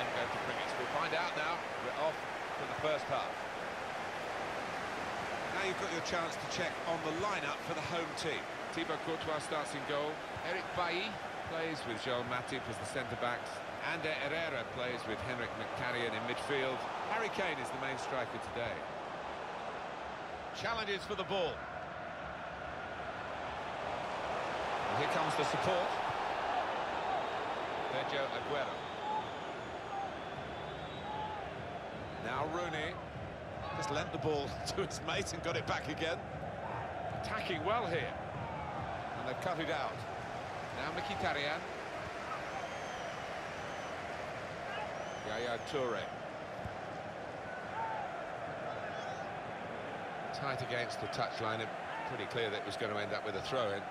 What is this going to bring? We'll find out now. We're off for the first half. Now you've got your chance to check on the lineup for the home team. Thibaut Courtois starts in goal. Eric Bailly plays with Joel Matip as the centre-backs. Ander Herrera plays with Henrik Mkhitaryan in midfield. Harry Kane is the main striker today. Challenges for the ball. And here comes the support. Sergio Aguero. Now Rooney. Just lent the ball to his mate and got it back again. Attacking well here. And they've cut it out. Now Mkhitaryan. Yaya Toure. Tight against the touchline. Pretty clear that it was going to end up with a throw-in.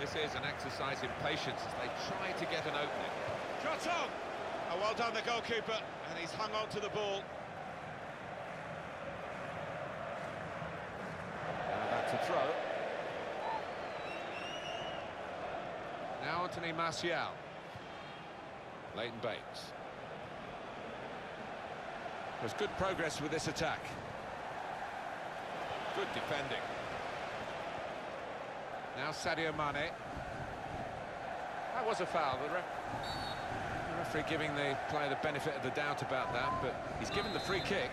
This is an exercise in patience as they try to get an opening. Shot on! Oh, well done, the goalkeeper, and he's hung on to the ball. Now that's a throw. Now Anthony Martial. Leighton Baines. There's good progress with this attack. Good defending. Now Sadio Mane. That was a foul. The, ref the referee giving the player the benefit of the doubt about that, but he's given the free kick.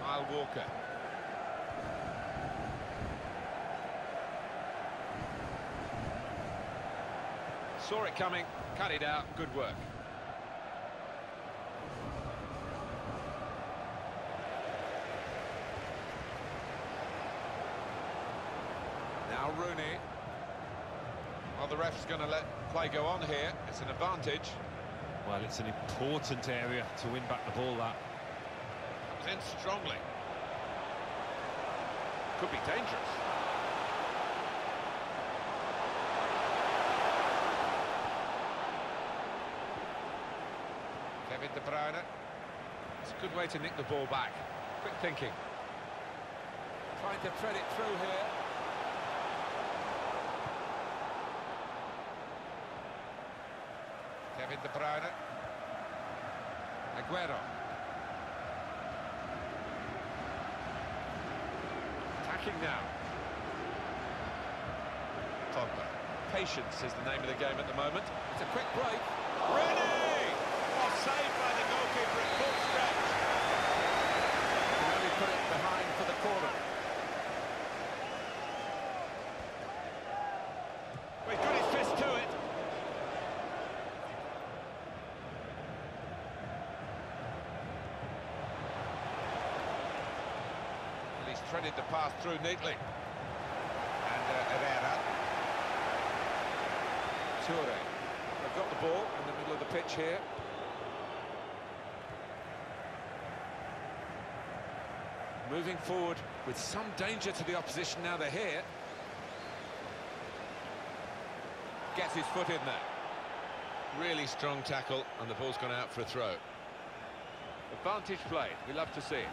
Kyle Walker. Saw it coming, cut it out, good work. Now Rooney. Well, the ref's going to let play go on here. It's an advantage. Well, it's an important area to win back the ball, that. Comes in strongly. Could be dangerous. Kevin De Bruyne. It's a good way to nick the ball back. Quick thinking. Trying to thread it through here. Kevin De Bruyne. Aguero. Attacking now. Pogba. Patience is the name of the game at the moment. It's a quick break. Rooney! Oh, saved by the goalkeeper at full stretch. Can only put it behind for the corner. Well, he's got his fist to it. And he's threaded the pass through neatly. And uh, Herrera. Toure. They've got the ball in the middle of the pitch here. Moving forward with some danger to the opposition now they're here. Gets his foot in there. Really strong tackle, and the ball's gone out for a throw. Advantage played, we love to see it.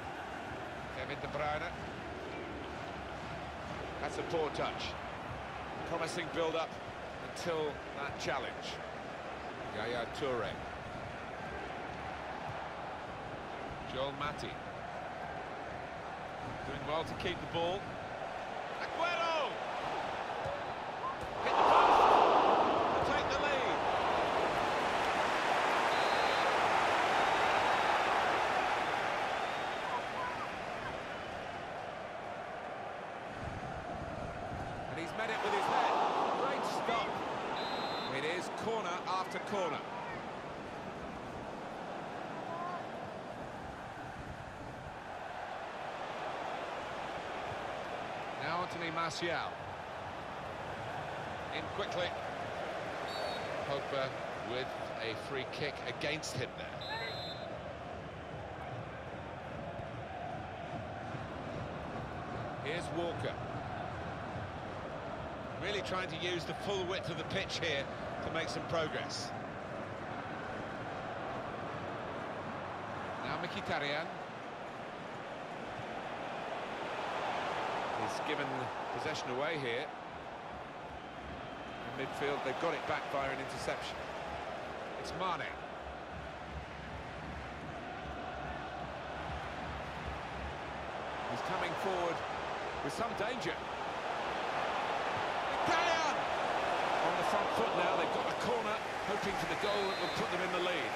Kevin De Bruyne. That's a poor touch. Promising build-up until that challenge. Yaya Toure. Joel Matip. Doing well to keep the ball. Aguero! Hit the post! To take the lead. And he's met it with his head. Great stop. It is corner after corner. Now Anthony Martial. In quickly. Pogba with a free kick against him there. Here's Walker. Really trying to use the full width of the pitch here to make some progress. Now Mkhitaryan. He's given possession away here. In midfield, they've got it back via an interception. It's Mane. He's coming forward with some danger. Mkhitaryan! On the front foot now, they've got the corner, hoping for the goal that will put them in the lead.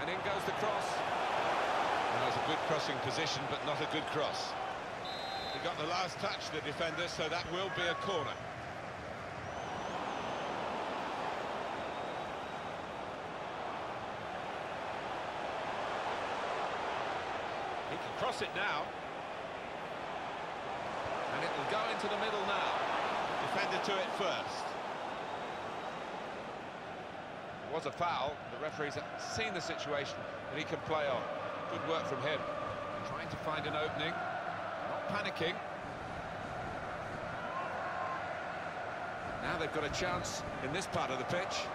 And in goes the cross. Well, it's a good crossing position, but not a good cross. He got the last touch, the defender, so that will be a corner. He can cross it now. And it will go into the middle now. Defender to it first. It was a foul. The referee's have seen the situation that he can play on. Good work from him. Trying to find an opening. Not panicking. Now they've got a chance in this part of the pitch.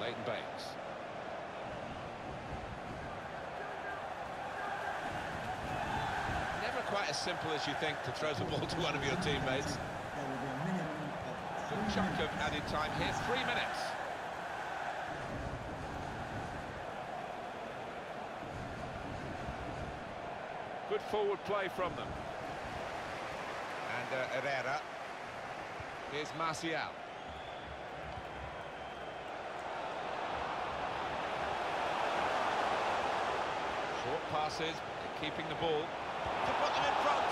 Leighton Baines. Never quite as simple as you think to throw the ball to one of your teammates. There will be a minimum of Good chunk of added time here, three minutes. Good forward play from them. And uh, Herrera. Here's Martial. Short passes, keeping the ball. To put them in front.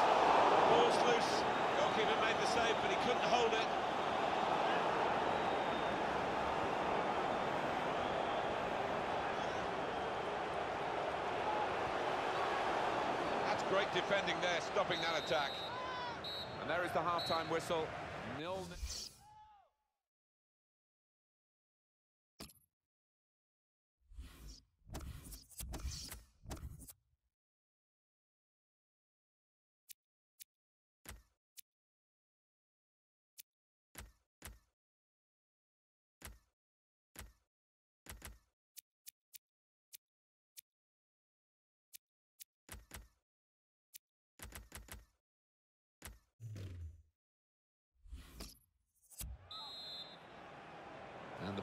Ball's loose. Goalkeeper made the save, but he couldn't hold it. That's great defending there, stopping that attack. And there is the half-time whistle. Nil.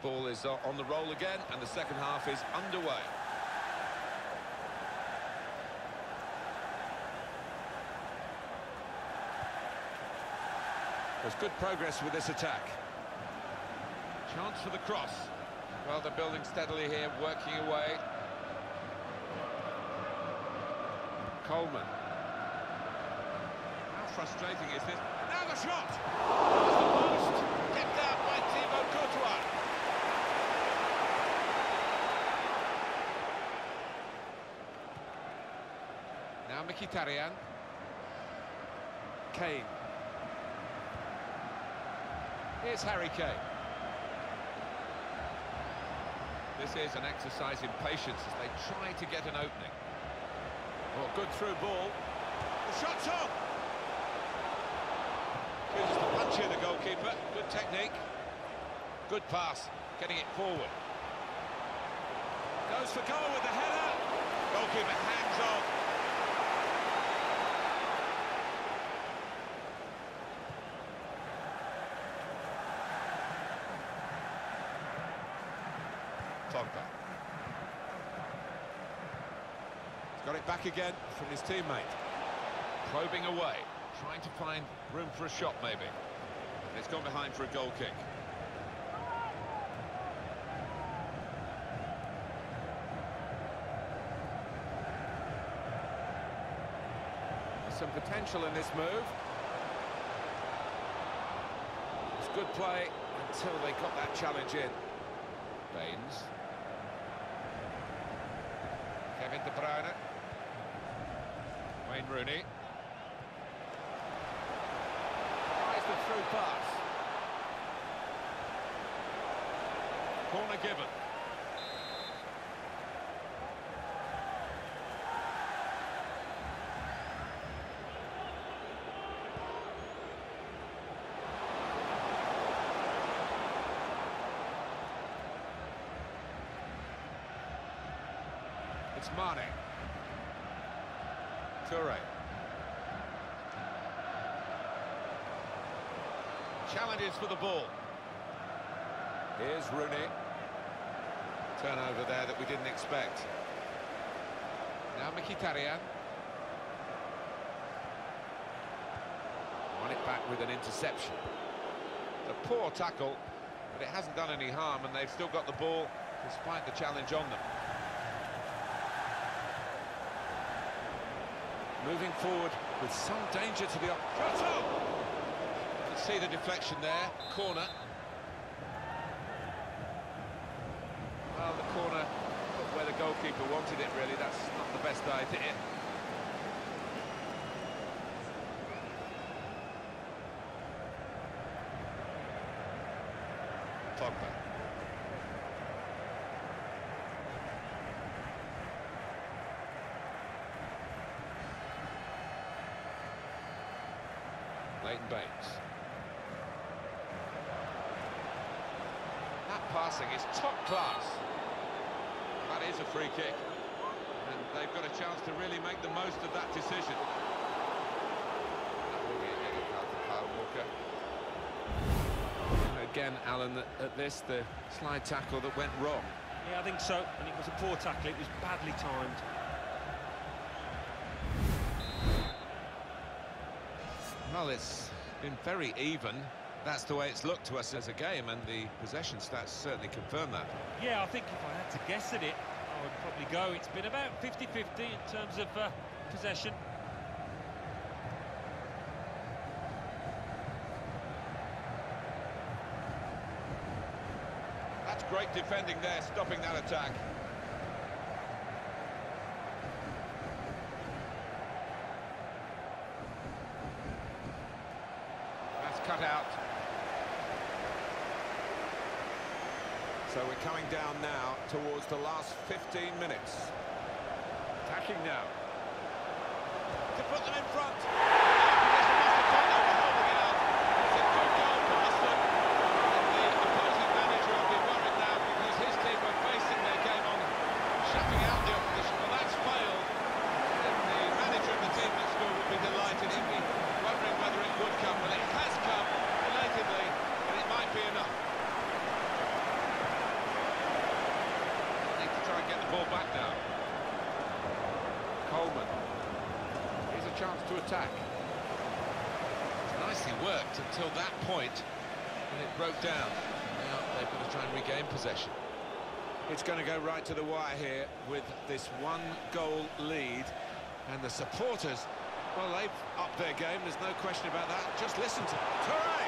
Ball is uh, on the roll again, and the second half is underway. There's good progress with this attack. Chance for the cross. Well, they're building steadily here, working away. Coleman. How frustrating is this? Now the shot! There's the post! Kept out by Thibaut Courtois. Now Mkhitaryan. Kane. Here's Harry Kane. This is an exercise in patience as they try to get an opening. Oh, good through ball. The shot's on! Uses the punch here, the goalkeeper. Good technique. Good pass, getting it forward. Goes for goal with the header. Goalkeeper hangs on. He's got it back again from his teammate. Probing away, trying to find room for a shot maybe. And it's gone behind for a goal kick. There's some potential in this move. It's good play until they got that challenge in. Baines. Kevin De Bruyne. Wayne Rooney. Tries the through pass. Corner given. Mane. Toure. Challenges for the ball. Here's Rooney. Turnover there that we didn't expect. Now Mkhitaryan. Won it back with an interception. A poor tackle, but it hasn't done any harm, and they've still got the ball despite the challenge on them. Moving forward with some danger to the... op- You can see the deflection there, corner. Well, the corner, but where the goalkeeper wanted it, really, that's not the best idea. Pogba. Leighton That passing is top class. That is a free kick. And they've got a chance to really make the most of that decision. That will be a yellow card for Kyle Walker. Again, Alan, at- at this, the slide tackle that went wrong. Yeah, I think so. And it was a poor tackle. It was badly timed. Well, it's been very even. That's the way it's looked to us as a game, and the possession stats certainly confirm that. Yeah, I think if I had to guess at it, I would probably go. It's been about 50-50 in terms of uh, possession. That's great defending there, stopping that attack. That's cut out. So we're coming down now towards the last 15 minutes. Attacking now. To put them in front. It's a good goal past them. And the opposing manager will be worried now because his team were basing their game on shutting out the opposition. Well, that's failed. And the manager of the team at school will be delighted. He'll be wondering whether it would come. Well, it has come belatedly, and it might be enough. Need to try and get the ball back now. Coleman. Here's a chance to attack. Nicely worked until that point, and it broke down. Now they've got to try and regain possession. It's going to go right to the wire here with this one goal lead, and the supporters, well, they've upped their game. There's no question about that. Just listen to it. Toure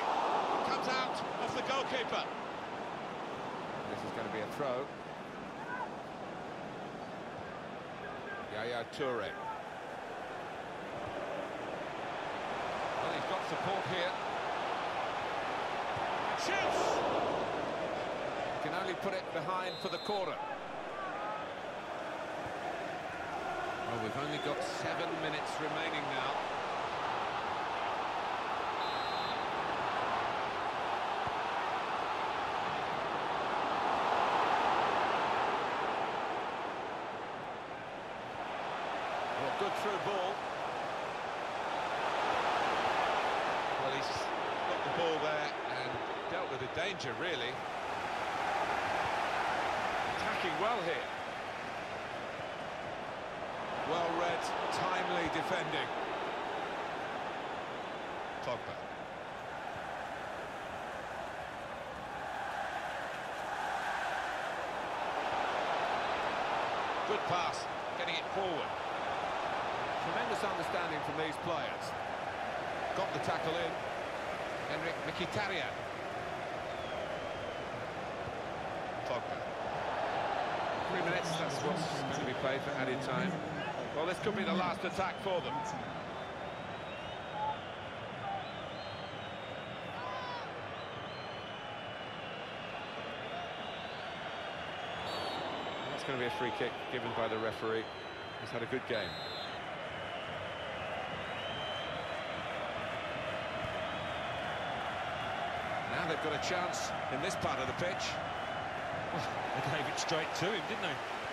comes out off the goalkeeper. This is going to be a throw. Yaya Toure. Well, he's got support here. Shoots! Can only put it behind for the corner. Well, we've only got seven minutes remaining now. Well, good through ball. Well, he's got the ball there and dealt with the danger, really. Attacking well here. Well-read, timely defending. Pogba. Good pass, getting it forward. Tremendous understanding from these players. Got the tackle in. Henrik Mkhitaryan. Pogba. what's going to be played for added time. Well, this could be the last attack for them. That's going to be a free kick given by the referee. He's had a good game. Now they've got a chance in this part of the pitch. They gave it straight to him, didn't they?